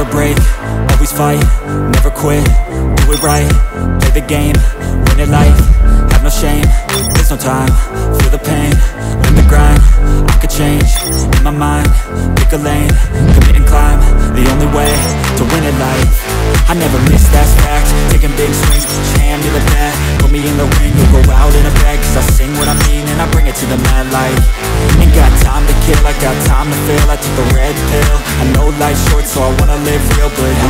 never break, always fight, never quit, do it right, play the game, win it life, have no shame, there's no time, feel the pain, live the grind, I could change, in my mind, pick a lane, commit and climb, the only way, to win it life, I never miss, that fact, taking big swings, your hand to the bat, put me in the ring, you'll go out in a bag, cause I sing what I mean, and I bring it to the mad light, ain't got time to kill, I got time to feel, I took a red pill, I know life's short so I wanna live real, how